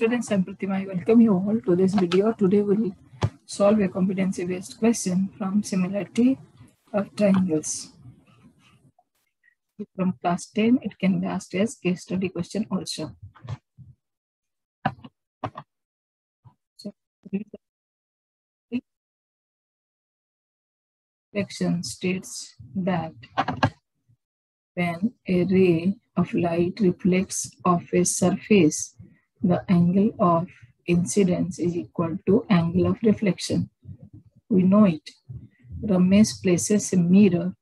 Students, I'm Pratima. I welcome you all to this video. Today we'll solve a competency-based question from similarity of triangles. From class 10, it can be asked as case study question also. So, section states that when a ray of light reflects off a surface the angle of incidence is equal to angle of reflection. We know it. Ramesh places a mirror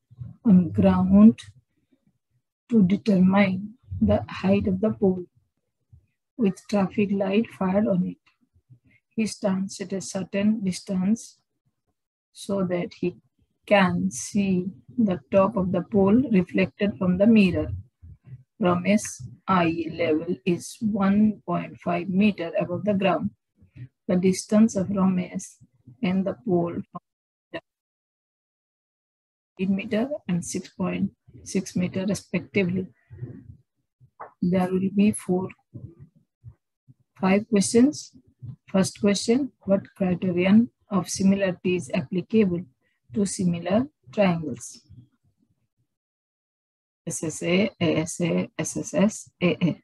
on ground to determine the height of the pole with traffic light fired on it. He stands at a certain distance so that he can see the top of the pole reflected from the mirror. Ramesh eye level is 1.5 meter above the ground. The distance of Ramesh and the pole 8 meter and 6.6 meter respectively. There will be four, five questions. First question, what criterion of similarity is applicable to similar triangles? SSA, ASA, SSS, AA.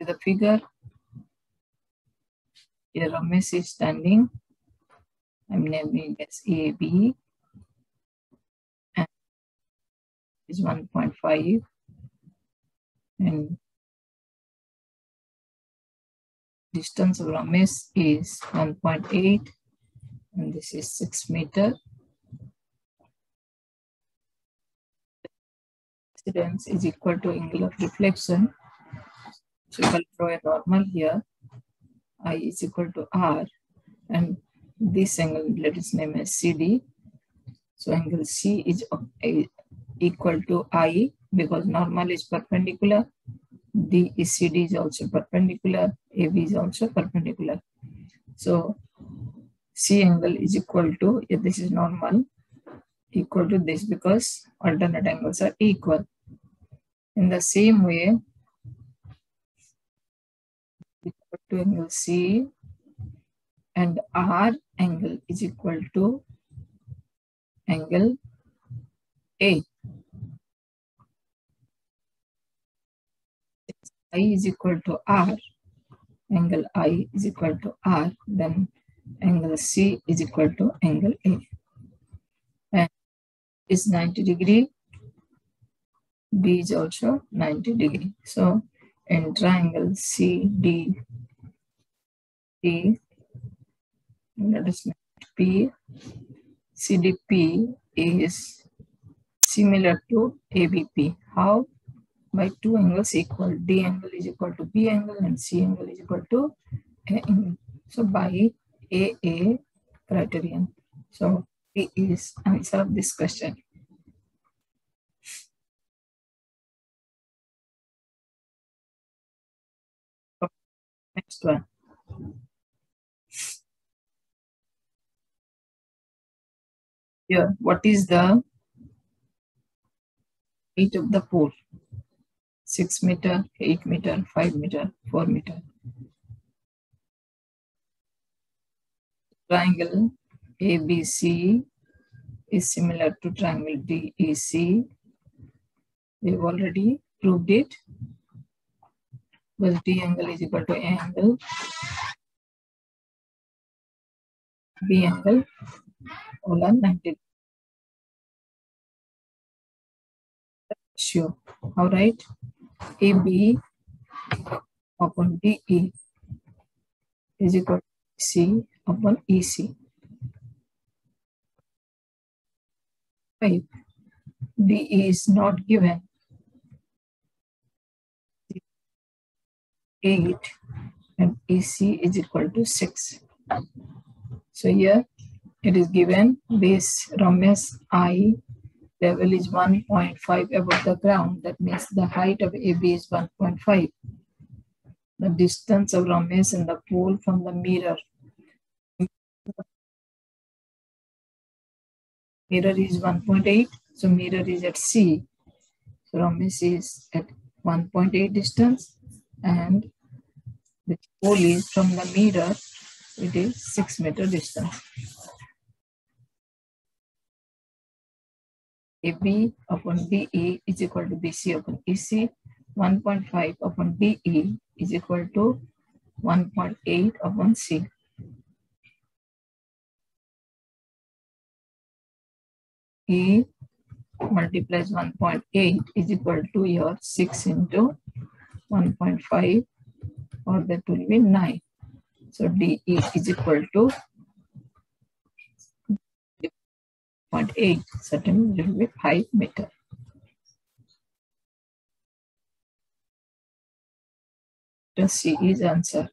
The figure, here Ramesh is standing. I'm naming as AB and is 1.5 and distance of Ramesh is 1.8 and this is 6 meter incidence is equal to angle of reflection. So if I draw a normal here, I is equal to R and this angle let us name as CD. So angle C is equal to I because normal is perpendicular. D is CD is also perpendicular. AB is also perpendicular. So C angle is equal to, if this is normal, equal to this because alternate angles are equal. In the same way, to angle C and R angle is equal to angle A. I is equal to R, angle I is equal to R, then angle C is equal to angle A. And is 90 degree B is also 90 degree. So in triangle CD, let us P, CDP is similar to ABP. How? By two angles equal. D angle is equal to B angle and C angle is equal to A. So by AA criterion. So A is answer of this question. Next one. Here, what is the height of the pole? 6 meter, 8 meter, 5 meter, 4 meter. Triangle ABC is similar to triangle DEC. We've already proved it because D angle is equal to A angle, B angle, all are 90. Sure. All right. AB upon DE is equal to C upon EC. 5. DE is not given 8 and AC is equal to 6. So here it is given this Ramesh eye level is 1.5 above the ground. That means the height of AB is 1.5. The distance of Ramesh and the pole from the mirror. Mirror is 1.8. So mirror is at C. So Ramesh is at 1.8 distance and the pole is from the mirror, it is 6 meter distance. AB upon BE is equal to BC upon EC. 1.5 upon BE is equal to 1.8 upon C. E multiplies 1.8 is equal to your 6 into 1.5 or that will be 9. So DE is equal to 0.8, certainly it will be 5 meter. The C is answer.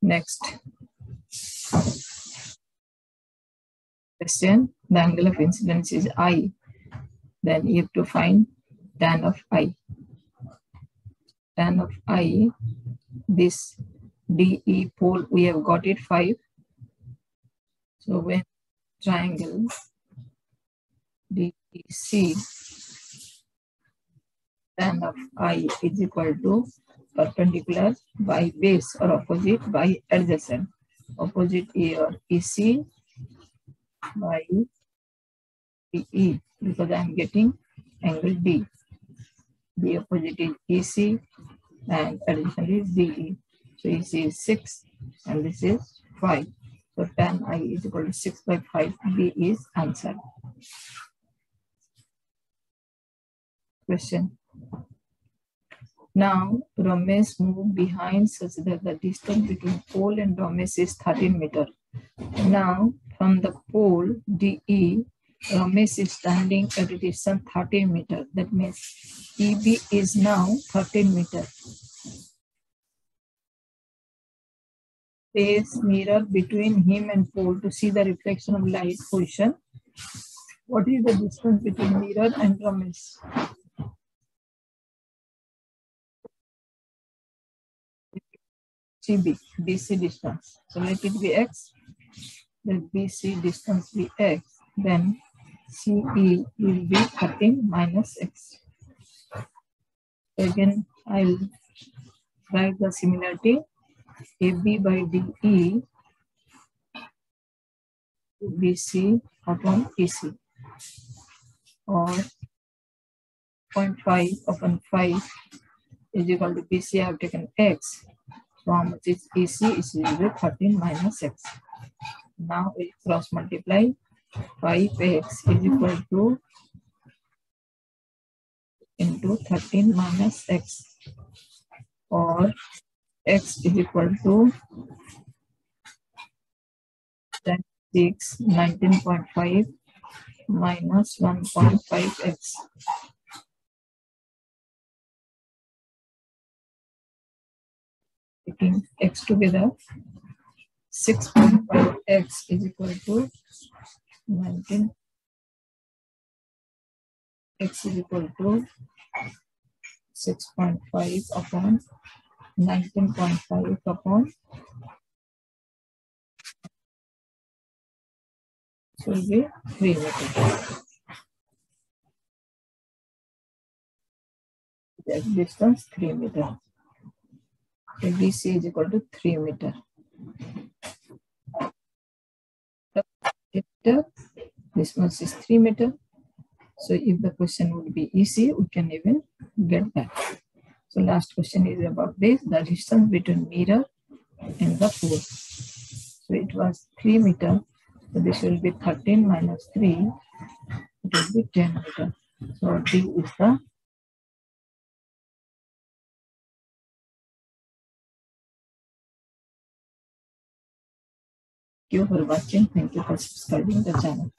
Next. Question, the angle of incidence is I. Then you have to find tan of I. Tan of I this DE pole, we have got it 5. So when triangle DEC, tan of I is equal to perpendicular by base or opposite by adjacent. Opposite A or EC by DE because I am getting angle D. The opposite is EC and additionally DE. So EC is 6 and this is 5. So tan I is equal to 6 by 5. B is answer. Question. Now Ramesh moved behind such that the distance between pole and Ramesh is 13 meter. Now from the pole DE, Ramesh is standing at a distance 13 meter. That means EB is now 13 meter. Place mirror between him and pole to see the reflection of light position. What is the distance between mirror and Ramesh? CB, BC distance. So let it be X. Let BC distance be X. Then CE will be 13 minus X. Again, I'll write the similarity. AB by DE BC upon EC or 0.5 upon 5 is equal to BC. I have taken X from this EC is equal to 13 minus X. Now we cross multiply 5x is equal to into 13 minus x or x is equal to 6 19.5 minus 1.5x. Taking x together, 6.5x is equal to 19 x is equal to 6.5 upon 19.5 upon so will be 3 meter. That distance 3 meter. ABC is equal to 3 meter. meter. This one is 3 meter. So if the question would be easy, we can even get that. So last question is about this, the distance between mirror and the pole. So it was 3 meter. So this will be 13 minus 3. It will be 10 meter. So D is the you for watching. Thank you for subscribing to the channel.